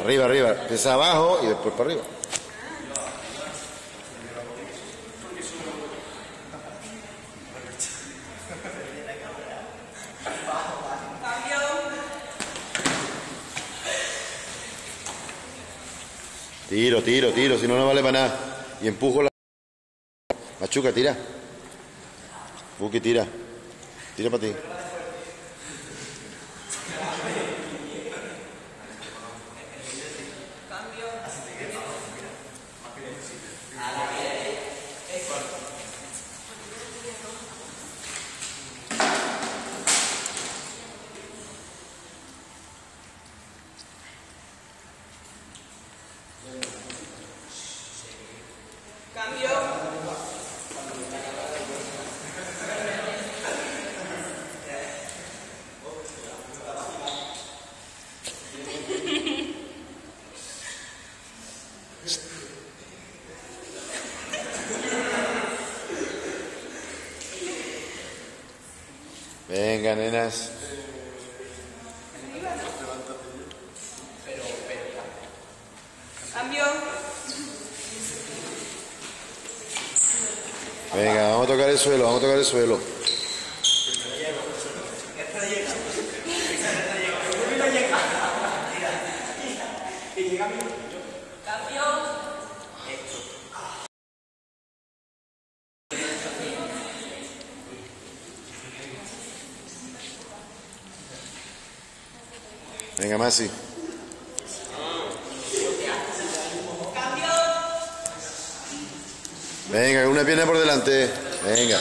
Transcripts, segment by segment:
Arriba, arriba. Empieza abajo y después para arriba. Tiro, tiro, tiro, si no, no vale para nada. Y empujo la... Machuca, tira. Buki, tira. Tira para ti. Cambio. Venga, nenas. Cambio. Venga, vamos a tocar el suelo, vamos a tocar el suelo. Venga, Masi. Venga, una pierna por delante. Venga.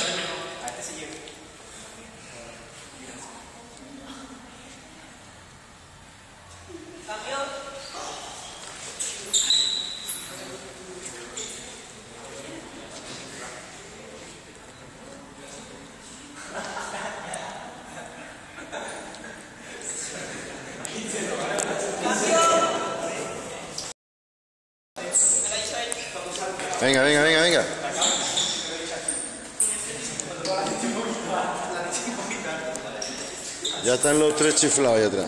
Venga, venga, venga, venga. Ya están los tres chiflados ahí atrás.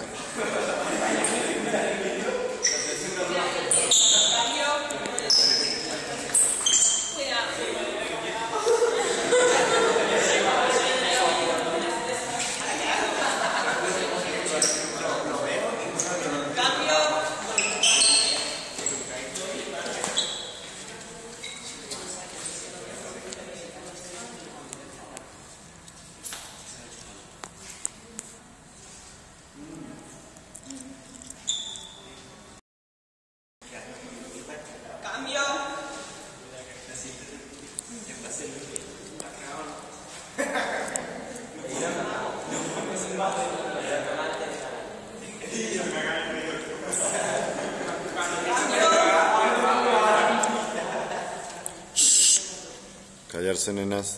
Cambio. Callarse, nenas.